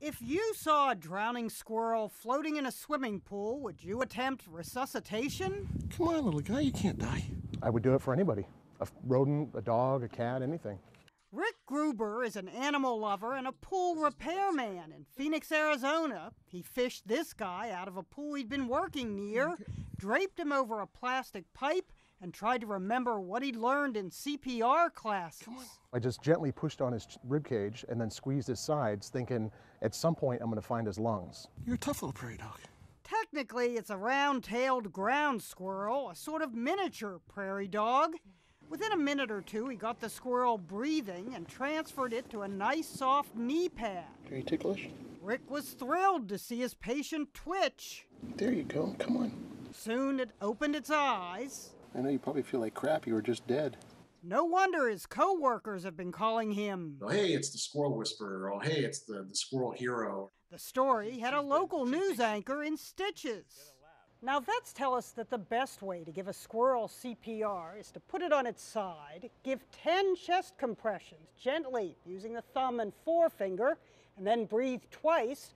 If you saw a drowning squirrel floating in a swimming pool, would you attempt resuscitation? Come on, little guy, you can't die. I would do it for anybody a rodent, a dog, a cat, anything. Rick Gruber is an animal lover and a pool repairman in Phoenix, Arizona. He fished this guy out of a pool he'd been working near, draped him over a plastic pipe, and tried to remember what he'd learned in CPR classes. I just gently pushed on his rib cage and then squeezed his sides, thinking at some point I'm going to find his lungs. You're a tough little prairie dog. Technically, it's a round tailed ground squirrel, a sort of miniature prairie dog. Within a minute or two, he got the squirrel breathing and transferred it to a nice soft knee pad. Are you ticklish? Rick was thrilled to see his patient twitch. There you go. Come on. Soon it opened its eyes. I know you probably feel like crap. You were just dead. No wonder his co-workers have been calling him. Oh, hey, it's the squirrel whisperer. Oh, hey, it's the, the squirrel hero. The story had a local news anchor in stitches. Now, vets tell us that the best way to give a squirrel CPR is to put it on its side, give 10 chest compressions gently using the thumb and forefinger, and then breathe twice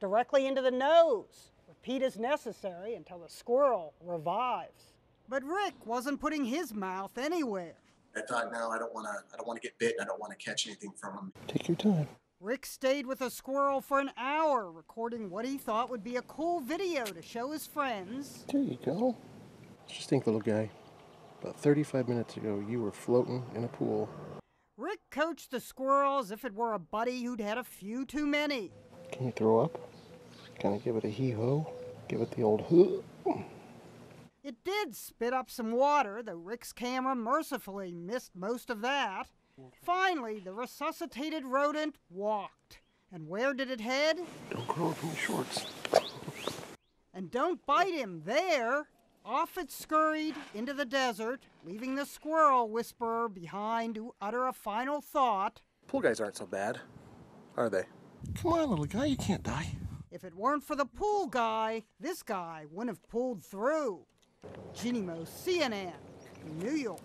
directly into the nose. Repeat as necessary until the squirrel revives. But Rick wasn't putting his mouth anywhere. I thought, no, I don't want to. I don't want to get bit. I don't want to catch anything from him. Take your time. Rick stayed with a squirrel for an hour, recording what he thought would be a cool video to show his friends. There you go. Just think, little guy. About 35 minutes ago, you were floating in a pool. Rick coached the squirrel as if it were a buddy who'd had a few too many. Can you throw up? Kind of give it a hee ho? Give it the old huh? It did spit up some water, though Rick's camera mercifully missed most of that. Finally, the resuscitated rodent walked. And where did it head? Don't grow up in shorts. And don't bite him there. Off it scurried into the desert, leaving the squirrel whisperer behind to utter a final thought. Pool guys aren't so bad, are they? Come on, little guy, you can't die. If it weren't for the pool guy, this guy wouldn't have pulled through. Jeanne Moos, CNN, New York.